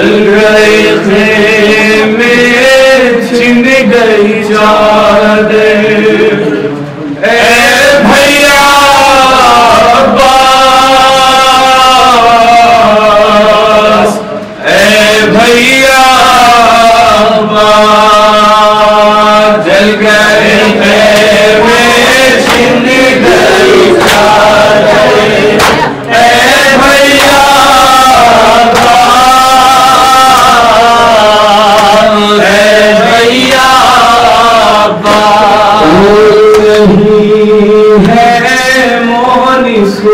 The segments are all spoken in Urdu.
ڈر گئے تھے میں چھن گئی یاد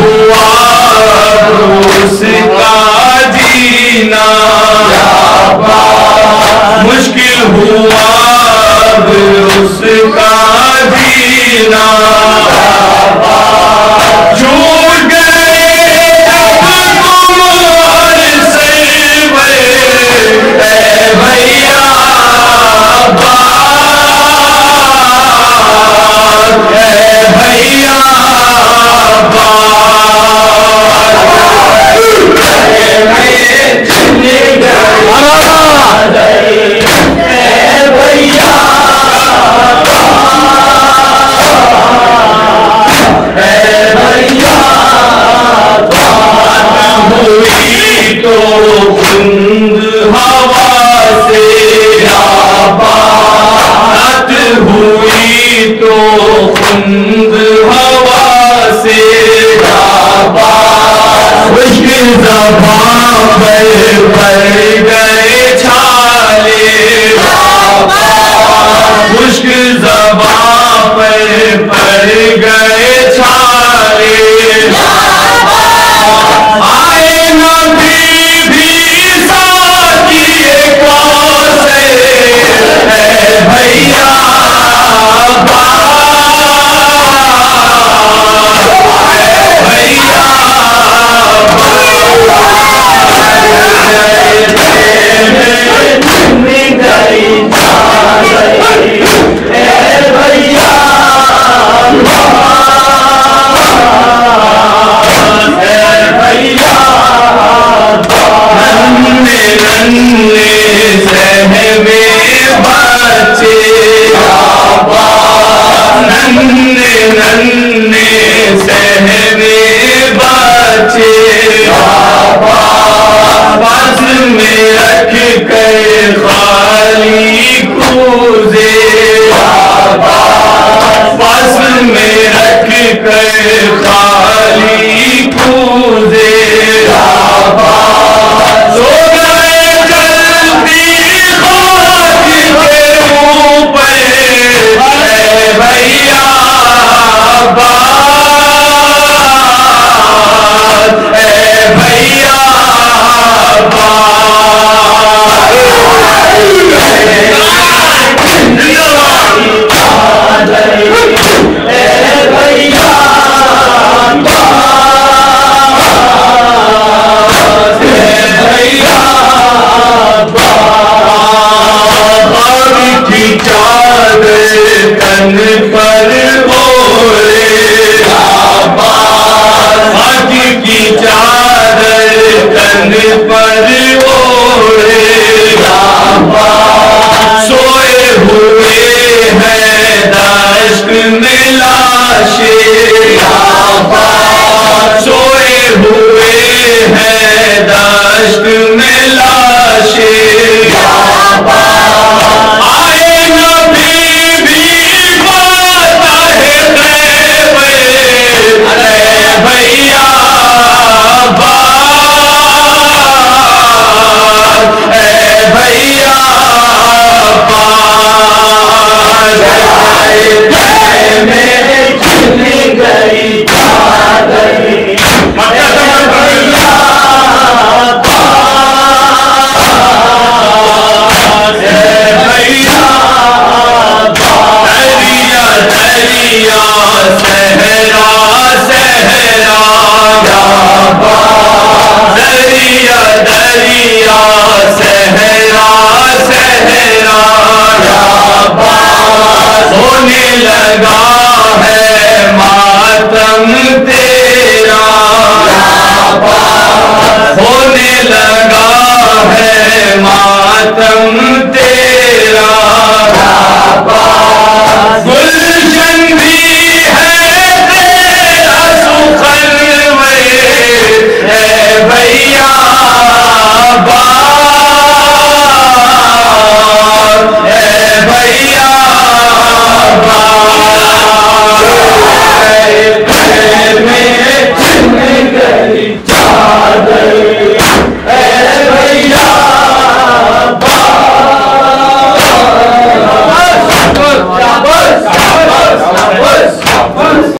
ہوا جینا۔ مشکل ہوا۔ أن ہونے لگا ہے ماتم تیرا۔ ہونے لگا ہے ماتم